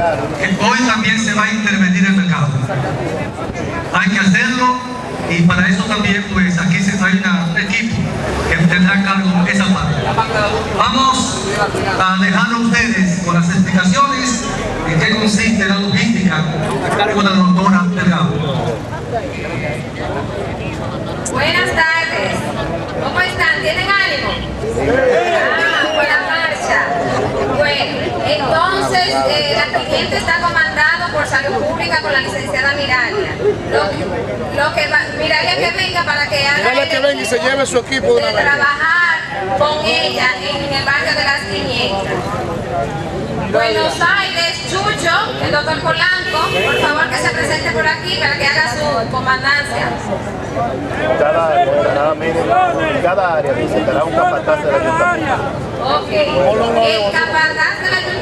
hoy también se va a intervenir el mercado. Hay que hacerlo y para eso también pues aquí se trae un equipo que tendrá cargo esa parte. Vamos a dejar a ustedes con las explicaciones en qué consiste la logística con la doctora Delgado. Buenas tardes. ¿Cómo están? ¿Tienen ánimo? Ah, buena marcha. Bueno, entonces eh, la cliente está comandado por Salud Pública con la licenciada Miralia. Lo, lo que va, Miralia que venga para que haga Dígale que venga y se lleve su equipo de de una vez. trabajar con ella en el barrio de las 500. Buenos Aires, Chucho, el doctor Polanco, por favor que se presente por aquí para que haga su comandancia. Cada área, cada, área un capataz. Ok. El capataz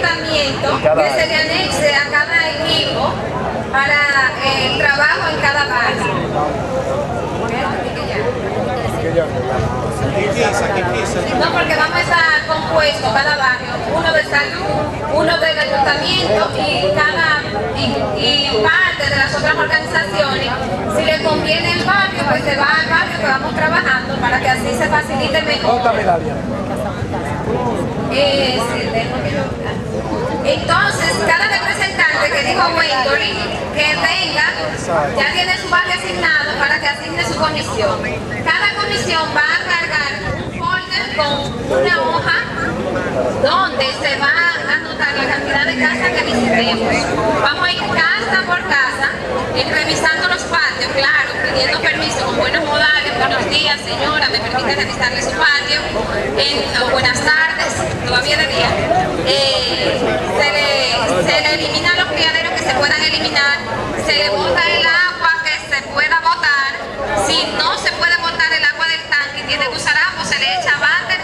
que se le anexe a cada equipo para eh, el trabajo en cada barrio. No, porque vamos a estar compuestos cada barrio, uno de salud, uno del ayuntamiento y cada y, y parte de las otras organizaciones. Si le conviene el barrio, pues se va al barrio que vamos trabajando para que así se facilite mejor. Eh, sí, tengo que buscar. Entonces, cada representante que dijo Wendolin que venga, ya tiene su barrio asignado para que asigne su comisión. Cada comisión va a cargar un folder con una hoja donde se va a anotar la cantidad de casas que visitemos. Vamos a ir casa por casa, eh, revisando los patios, claro, pidiendo permiso con buenos modales, buenos días señora, me permite revisarle su patio, En- buenas tardes, todavía de día. Eh, se, le, se le eliminan los criaderos eliminar, se le bota el agua que se pueda botar, si no se puede botar el agua del tanque tiene que usar agua, se le echa váter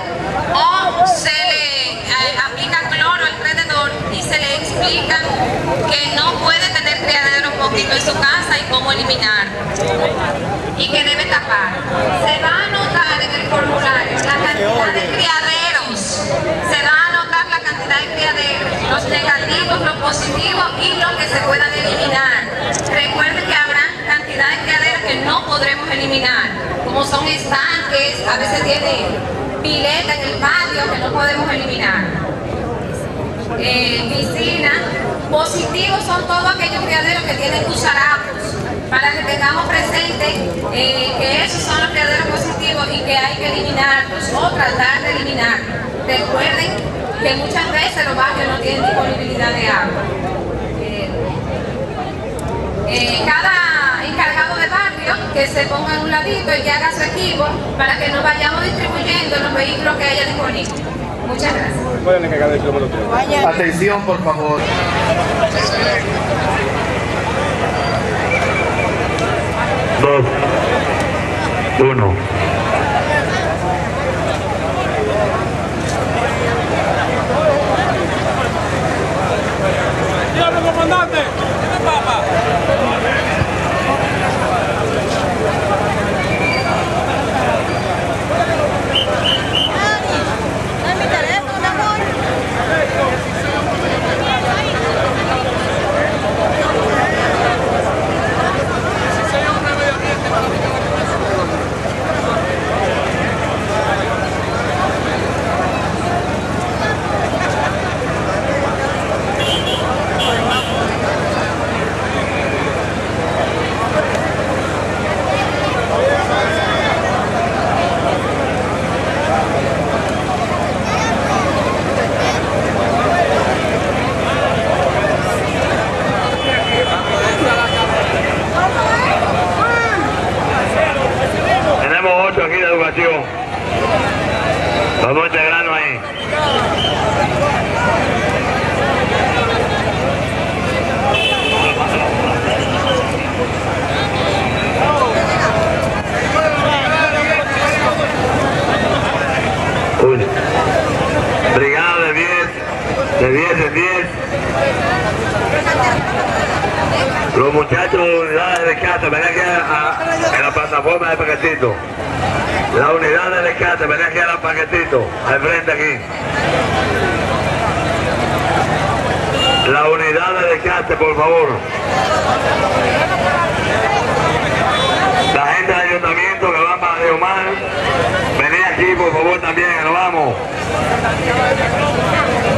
o se le eh, aplica cloro alrededor y se le explica que no puede tener criadero poquito en su casa y cómo eliminar y que debe tapar. Se va a anotar en el formulario la cantidad de criaderos, se va a anotar la cantidad de criaderos, los los positivos y los que se puedan eliminar. Recuerden que habrá cantidad de criaderos que no podremos eliminar, como son estanques, a veces tiene pileta en el patio que no podemos eliminar eh, piscina. Positivos son todos aquellos criaderos que tienen cucharapos, para que tengamos presente eh, que esos son los criaderos positivos y que hay que eliminarlos o tratar de eliminarlos. Recuerden que muchas veces los barrios no tienen disponibilidad de agua. Eh, eh, cada encargado de barrio que se ponga en un ladito y que haga su equipo para que nos vayamos distribuyendo los vehículos que haya disponibles. Muchas gracias. Atención, por favor. dos, uno. команди! Ahí. Uy. Brigada de 10, de 10 en 10. Los muchachos de unidades de rescate, ven aquí a- a- en la plataforma de paquetito. La unidad de rescate, ven aquí a la paquetito, al frente aquí. La unidad de descarte, por favor. La gente del ayuntamiento que va para Río Mar, venid aquí por favor también, nos vamos.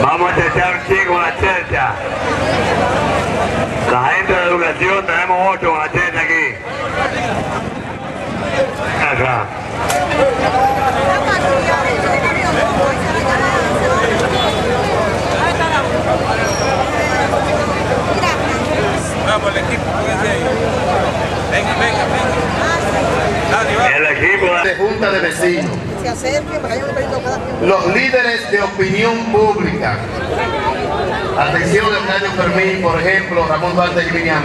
Vamos a echar un chico con la chercha. La gente de educación, tenemos ocho con la chercha aquí. Acá. Vamos, el equipo, pónganse ahí. Venga, venga, venga. Dale, va. El equipo de... de Junta de Vecinos, los líderes de opinión pública. Atención, Leonardo Fermín, por ejemplo, Ramón Duarte Grimián.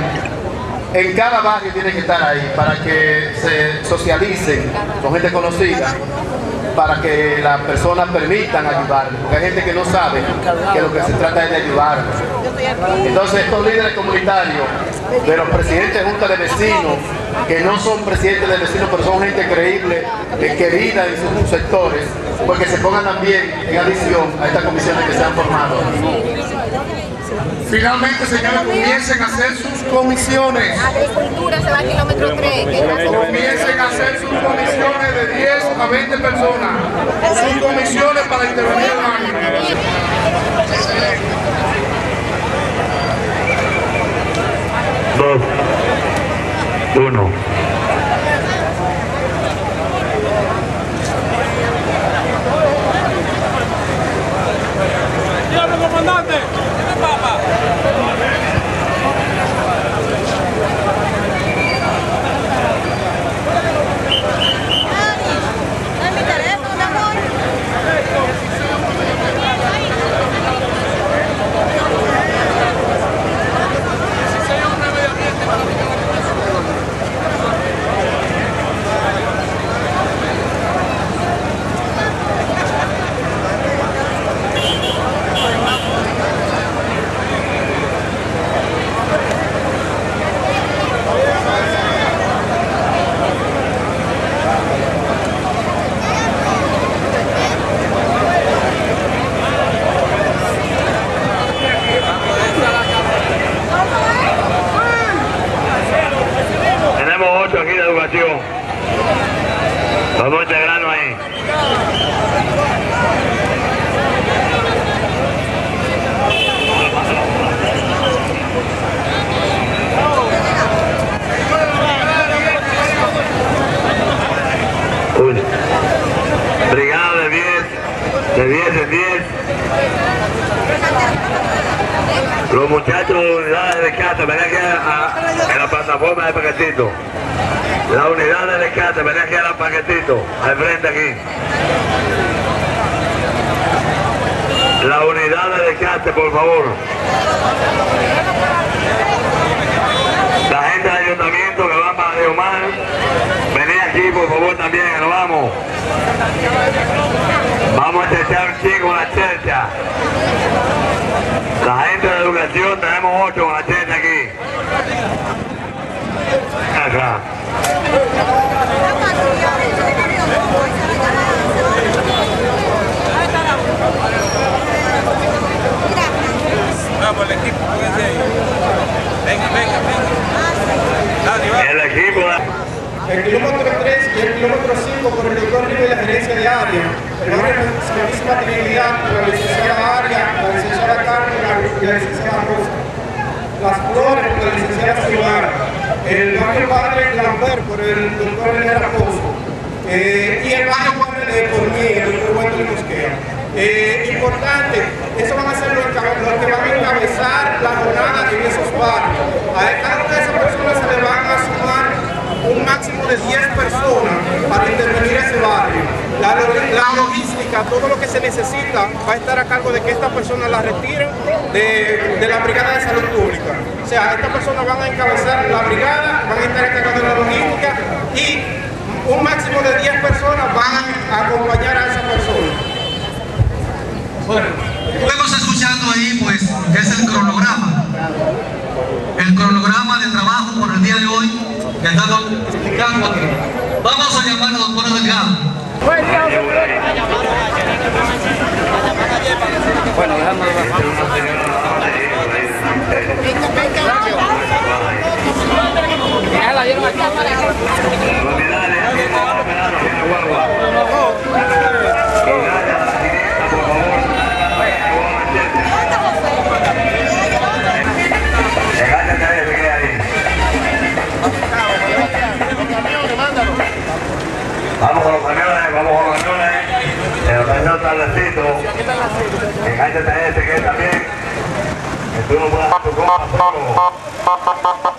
En cada barrio tiene que estar ahí para que se socialicen con gente conocida, para que las personas permitan ayudar, porque hay gente que no sabe que lo que se trata es de ayudar. Yo estoy aquí. Entonces estos líderes comunitarios, de los presidentes de junta de vecinos, que no son presidentes del vecino, pero son gente creíble, eh, querida en sus sectores, pues que se pongan también en adición a estas comisiones que se han formado. Finalmente, señores, comiencen a hacer sus comisiones. Agricultura se va a kilómetro 3. Comiencen a hacer sus comisiones de 10 a 20 personas. Sus comisiones para intervenir en el año. No. 1. comandante! Los muchachos de unidades de rescate, ven aquí a- a- en la plataforma de paquetito. La unidad de rescate, ven aquí a la paquetito, al frente aquí. La unidad de rescate, por favor. La gente del ayuntamiento que va para Río Mar, venid aquí, por favor, también, nos vamos. Vamos a echar un chico con la chercha. La gente de educación, tenemos ocho con la chercha aquí. Acá. Vamos, el equipo. Venga, venga, venga. El equipo. El kilómetro 3 y el kilómetro 5 por el doctor Rico y la gerencia de área. Tenemos la señorísima Trinidad, la licenciada Aria, la licenciada Carmen y la licenciada Rosa. Las flores por la licenciada Silvana. El barrio Padre Lambert por el doctor René Raposo. Eh, y el barrio Padre de por mí, el doctor Wendy Mosquera. Eh, importante, eso van a ser los, los que van a encabezar la jornada en esos barrios. A cada una de esas personas se le van a sumar máximo de 10 personas para intervenir ese barrio. La, lo- la logística, todo lo que se necesita va a estar a cargo de que estas personas la retiren de, la Brigada de Salud Pública. O sea, estas personas van a encabezar la brigada, van a estar encargados de la logística y un máximo de 10 personas van a acompañar a esa persona. Bueno, estamos escuchando ahí pues que es el cronograma. El cronograma de trabajo por el día de hoy que estamos explicando aquí. Vamos a llamar a la doctora Delgado. Bueno, dejamos Vamos con los camiones, vamos con los camiones. Eh, que nos han dado tardecito. Engáñate eh, a este que también. Que tú no puedas hacer tu compa solo.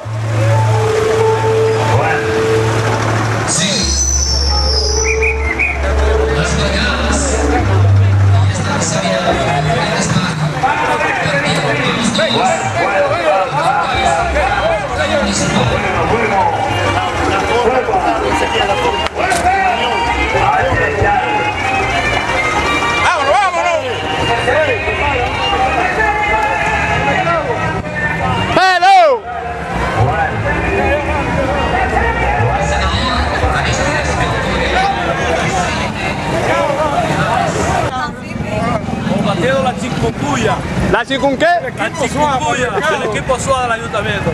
¿La con qué? La chikungunya. El equipo SUA del ayuntamiento.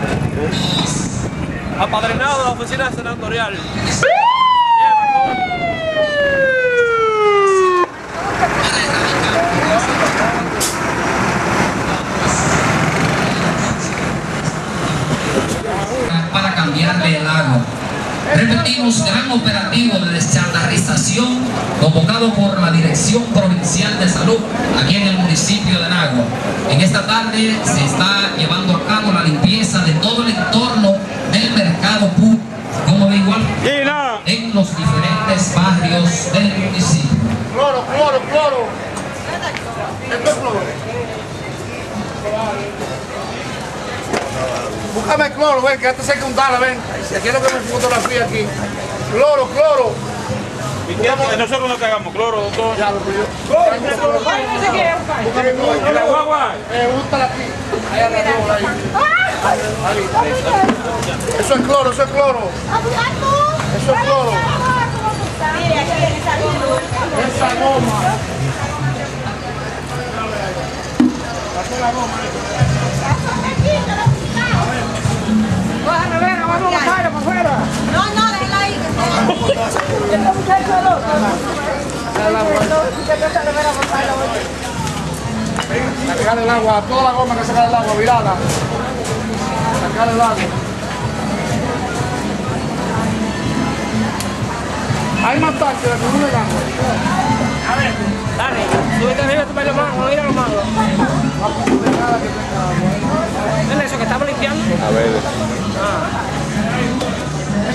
Apadrinado de la oficina senatorial. para cambiarle el agua. Repetimos, gran operativo de deschatarrización convocado por la Dirección Provincial de Salud aquí en el municipio de Nagua. En esta tarde se está llevando a cabo la limpieza de todo el entorno del mercado público, como de igual en los diferentes barrios del municipio. Cloro, cloro, cloro. Esto es cloro. Búscame cloro, ven, que antes se contara, ven. Si aquí es lo que me fotografía aquí. Cloro, cloro. Nosotros no cagamos cloro, doctor. Ya lo pidió. Búscame cloro. La guagua. Eh, búscala aquí. Ahí arriba, ahí. Ahí. Eso es cloro, eso es cloro. Eso es cloro. Esa goma. Pásame la goma. No, no, déjala ahí. Sacar el agua, toda la goma que sacar el agua, virada. Sacar el agua. Hay más tanques de que uno de agua. A ver, dale. Súbete arriba, tú me lo mando, mira lo mando. Dale eso que estamos limpiando. Eso es algo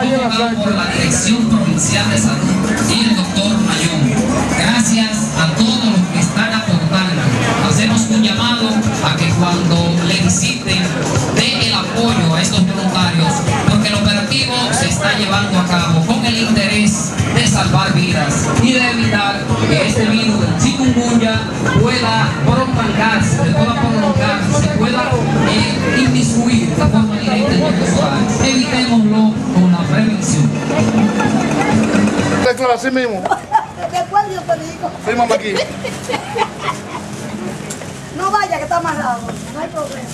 deschatarrización convocado por la Dirección Provincial de Salud y así mismo. Después yo te digo. Fírmame aquí. No vaya que está amarrado. No hay problema.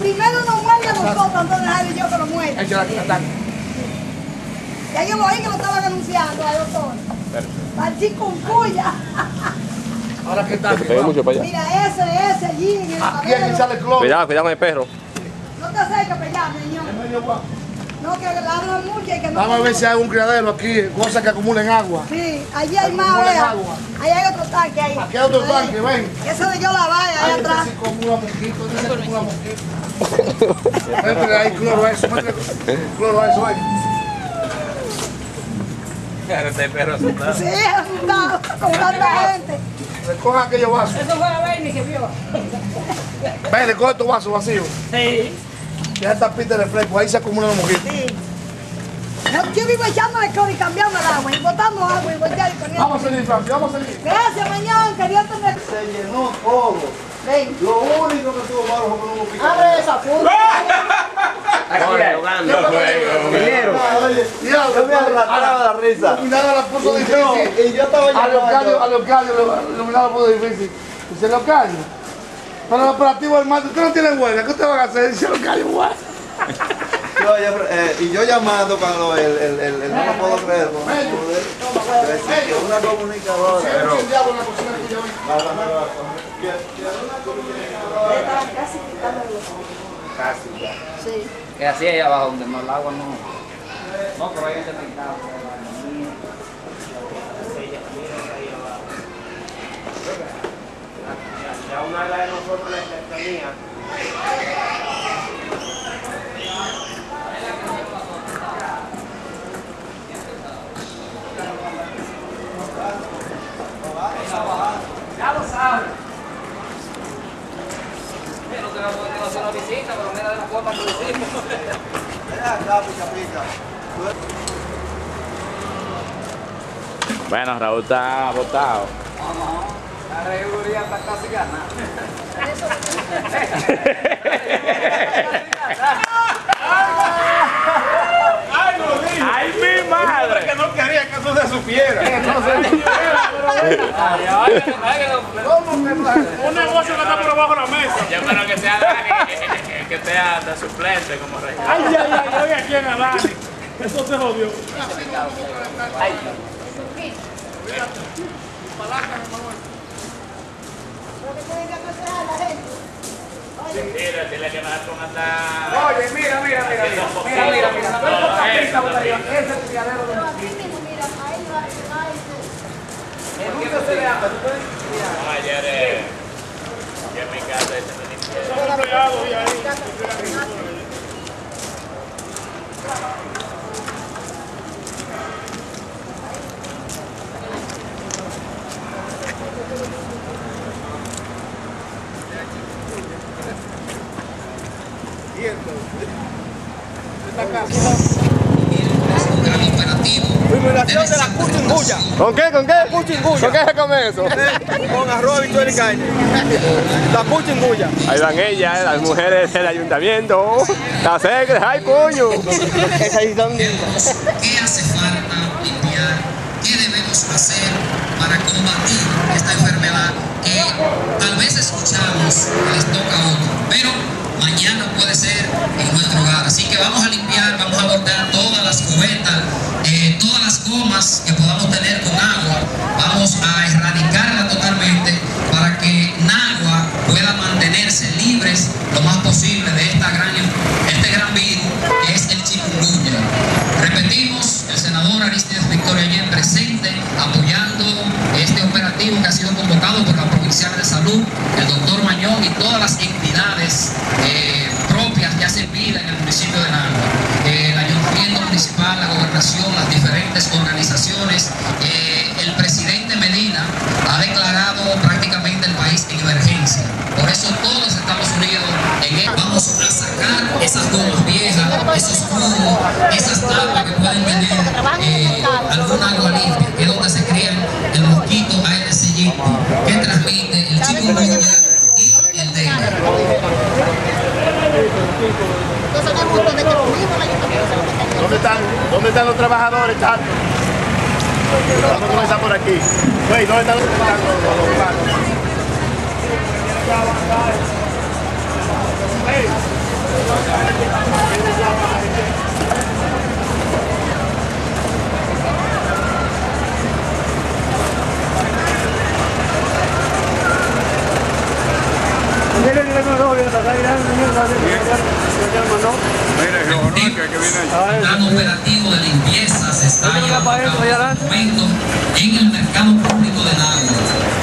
Primero nos muerde a nosotros, entonces dejarle yo que lo muerde. Échala aquí, ataque. Ya yo lo oí que lo estaban anunciando al doctor. Para el chikungunya. Ahora que está. Mira, ese, ese allí en el Aquí que pabellón. echarle cloro. Cuidado, cuidado con el perro. No te acerques para allá, señor. Medio guapo. No, que ladran mucho y que no. Vamos a ver si hay un criadero aquí, cosas que acumulen agua. Sí, allí hay más, vea. agua. Ahí hay otro tanque ahí. Aquí hay otro Ahí. tanque, ven. Ese de yo la ahí este atrás. sí acumula mosquitos, este sí acumula mosquitos. Métele ahí cloro a eso, métele cloro a eso, ven. Este perro asustado. Sí, asustado con tanta gente. Recoja aquellos vasos. Eso fue la Bernie que vio. Ven, le coge tu vaso vacío. Sí. Ya esta pista de fresco, ahí se acumulan los mosquitos. Sí. Yo- Yo vivo echándole cloro y cambiando el agua, y botando agua y volteando y corriendo. Vamos a salir, Frankie, vamos a salir. Gracias, mañana, quería tener. Se llenó todo. Ven. Lo único que tuvo malo fue que no hubo pico. Abre esa puta. Yo me arrastraba la risa. La puso difícil. Y yo estaba A Leocadio, a Leocadio, Iluminada la puso difícil. Para el operativo del martes, usted no tiene huelga, ¿qué usted va a hacer? Dice lo que. Yo, yo, eh, y yo llamando cuando el, el, el, el no lo puedo creer, ¿no? Que una comunicadora. Pero, Casi ya. Sí. Es así ahí abajo donde no el agua no. No, pero ahí está pintado. Una de las de nosotros le tenía. Ya lo sabe. Pero que no podemos hacer una visita, pero mira de la forma que lo hicimos. acá, pica, pica. Bueno, Raúl está botado. La reguría casi ganada. ¡Ay, digo! ¡Ay, mi madre! que no quería que eso se supiera. Un negocio que está por abajo de la mesa. Yo espero que sea Dani, que, sea de suplente como rey. Ay, ay, ay, oiga quién a Dani. Eso se jodió. Lo que tienen que aconsejar a la gente. Que me la a... Oye, mira, mira, mira, mira, mira, mira, mira. Ese es el criadero de aquí mismo, mira, ahí va, ahí se- El único se le anda, tú puedes mirar. No, ayer, eh, yo en mi casa. Son empleados y ahí. Simulación de la cuchinguya. ¿Con qué? ¿Con qué? ¿Con qué se come eso? Con arroz, habichuela y carne. La cuchinguya. Ahí van ellas, las mujeres del ayuntamiento. Las segres, ¡ay, coño! Esas son qué hace falta limpiar, qué debemos hacer para combatir esta enfermedad que tal vez escuchamos que les toca a otro, pero mañana puede ser en nuestro hogar. Así que vamos a limpiar, vamos a botar todas las cubetas, eh, todas las gomas que podamos tener con agua, vamos a erradicarla totalmente para que Nagua pueda mantenerse libres lo más posible de esta gran, este gran virus que es el chikungunya. Repetimos, el senador Aristides Victoria Yen presente apoyando este operativo que ha sido convocado por la de salud, el doctor Mañón y todas las entidades eh, propias que hacen vida en el municipio de Nagua. Eh, el ayuntamiento municipal, la gobernación, las diferentes organizaciones, eh, el presidente Medina ha declarado prácticamente los trabajadores, chato? Vamos a comenzar por aquí. Güey, ¿dónde están los trabajadores? Los blancos? El plan operativo de limpieza se está llevando a cabo en este momento en el mercado público de Nagua.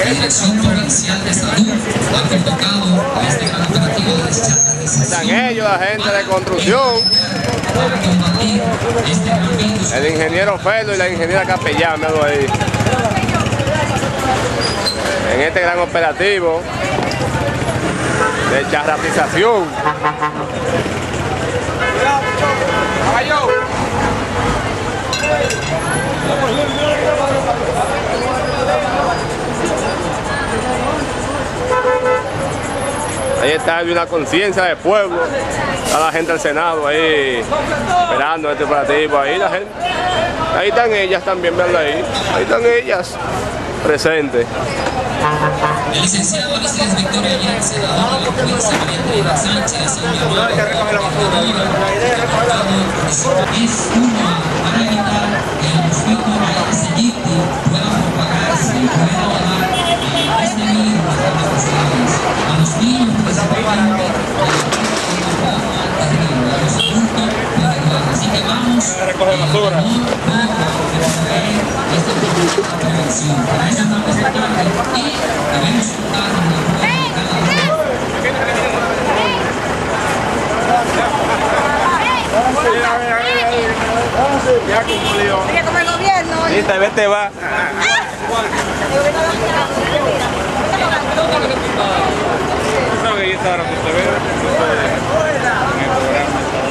La Dirección Provincial de Salud ha convocado a este gran operativo de Están descharacterización ellos, la gente de construcción, para combatir este virus. el ingeniero Feldo y la ingeniera Capellán, míralo ahí. En este gran operativo de charratización. Ahí está hay una conciencia del pueblo, está la gente del Senado ahí esperando este operativo, ahí la gente, ahí están ellas también, verla ahí, ahí están ellas presentes. El licenciado Arístides Victoria de la Sánchez, un llamado a la gobernadora es uno para evitar que el mosquito Aedes aegypti pueda propagarse y pueda llevar este virus a los niños principalmente, de cada uno. Ya cumplió. Como el gobierno. Viste, vete, va. No, que ahí está ahora que se ve. En el programa.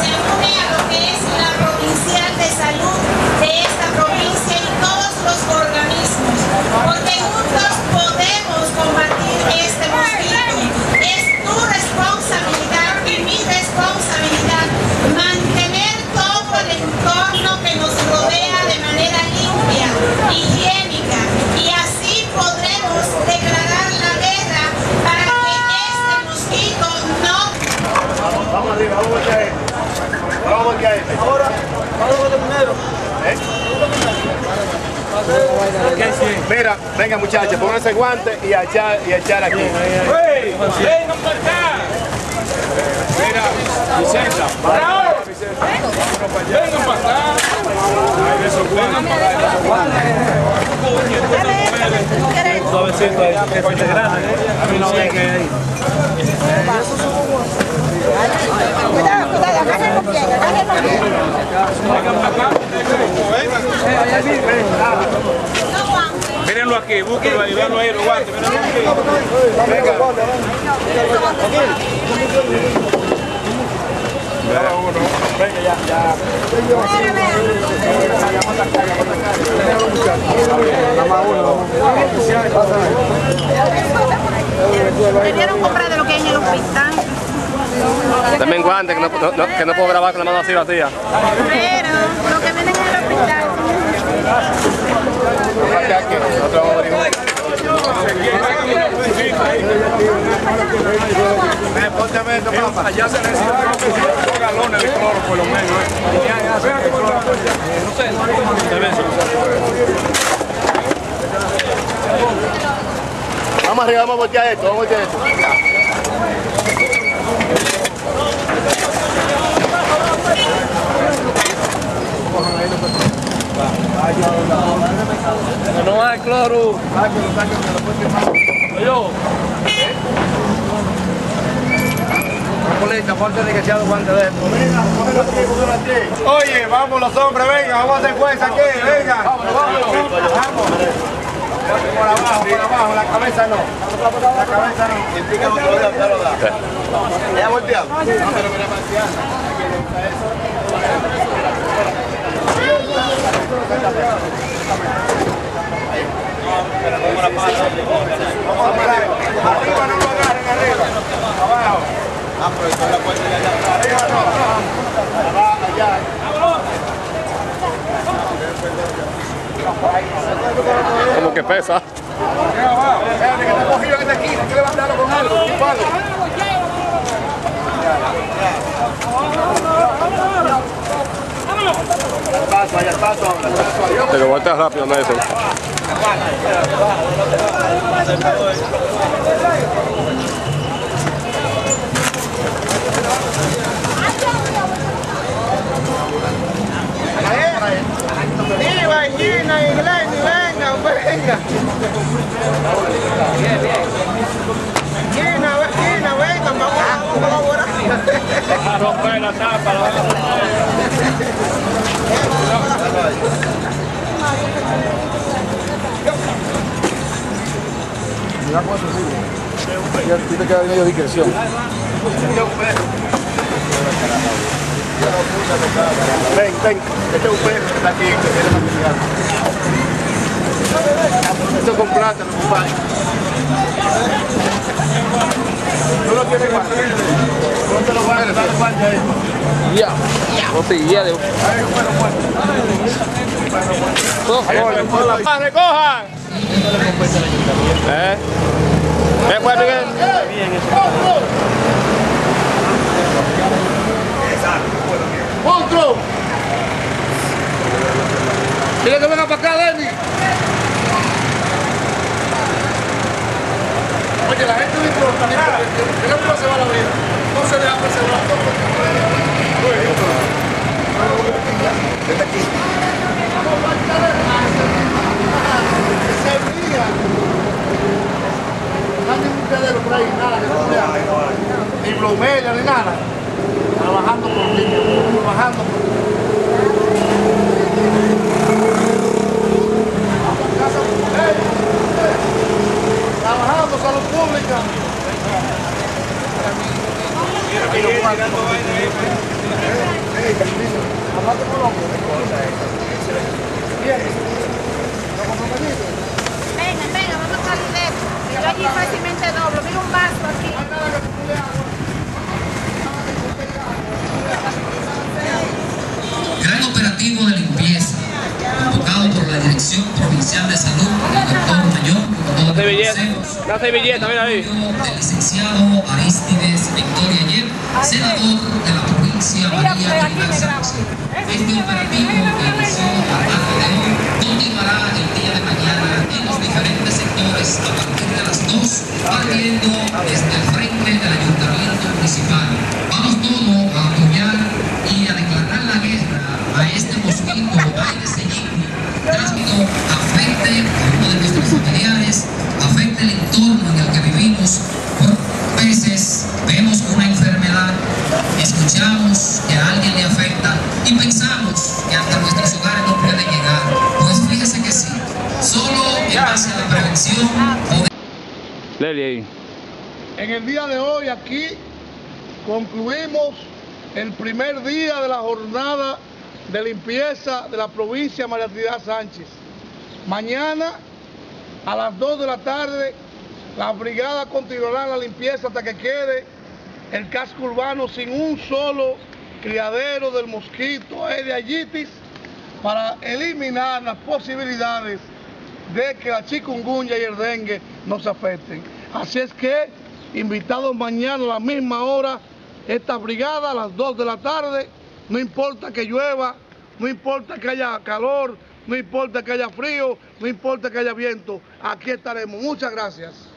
Se une a lo que es la provincial de salud de esta provincia y todos los organismos, porque juntos podemos combatir este mosquito. Es tu responsabilidad y mi responsabilidad mantener todo el entorno que nos rodea de manera limpia, higiénica, y así podremos declarar la guerra para que este mosquito no Vamos arriba, vamos a voltear este. Vamos a voltear este. Ahora, Mira, venga muchachos, pónganse guantes y a echar, y a echar aquí. ¡Ey! ¡Vengan para acá! Mira, Vicenta. ¡Bravo! Vengan para acá. Ay, esos guantes. Suavecito ahí, que fuerte grande. A mí no me que ahí. Cuidado, cuidado, agárrenlo bien, agárrenlo bien. Vengan para acá. Mírenlo aquí, búsquenlo ahí, véanlo ahí, los guantes. Mírenlo aquí. Venga. Cada uno. Venga, ya, ya. Debieron comprar de lo que hay en el hospital. También guantes, que no, no- no- que no puedo grabar con la mano así vacía. Pero lo que venden en el hospital. Allá se necesitan dos galones de cloro por lo menos. Vamos arriba, vamos a voltear esto, vamos a voltear esto. No hay cloro. Yo. Polita, ponte de que sea guante de. Oye, vamos los hombres, venga, vamos a hacer fuerza aquí, venga. Vamos, vamos. Por abajo, por abajo, la cabeza no. La cabeza no. ¿Ya volteado? Arriba no lo agarren, arriba. Abajo. Ah, pero esto es la puerta de allá. Arriba no. Abajo, allá. Como que pesa. Arriba, abajo. Espérate, que está cogido en esta esquina, hay que levantarlo con algo, equipado. Lo volteas rápido, no eso. Viva, Gina, Iglesia, venga, venga. Gina, ve- Gina, venga, vamos a colaborar. A romper la tapa. Ya te quedas medio. Ven, ven, este es un que está aquí, que tiene material. Esto con plata, no compadre. Tú lo guante. No te lo guante ahí. Ya, botella de... ¡Ah, recojan! ¿Eh? ¿Qué fue, Miguel? ¡Monstruo! Dile que venga para acá, Denny. Oye, la gente importa, ni porque el hombre se va la vida. No se deja preservar. Vete aquí. Se. No hay ningún por ahí, nada. Ni bromella, ni nada. Trabajando por mí, trabajando por mí. Trabajando salud pública. Venga, venga, vamos a salir de. Yo allí fácilmente doblo. Mira un vaso aquí. La servilleta, mira ahí. licenciado Aristides Victoria Ayer, senador de la provincia María Rivera Sánchez. Este operativo que inició a la tarde de hoy continuará el día de mañana en los diferentes sectores a partir de las 2, partiendo desde el frente del ayuntamiento municipal. Vamos todos a apoyar y a declarar la guerra a este mosquito aegypti, tránsito afecte a uno en base a la prevención podemos Leli ahí. En el día de hoy aquí concluimos el primer día de la jornada de limpieza de la provincia de María Trinidad Sánchez. Mañana a las 2 de la tarde la brigada continuará la limpieza hasta que quede el casco urbano sin un solo criadero del mosquito Aedes aegypti para eliminar las posibilidades de que la chikungunya y el dengue nos afecten. Así es que, invitados mañana a la misma hora, esta brigada a las 2 de la tarde, no importa que llueva, no importa que haya calor, no importa que haya frío, no importa que haya viento, aquí estaremos. Muchas gracias.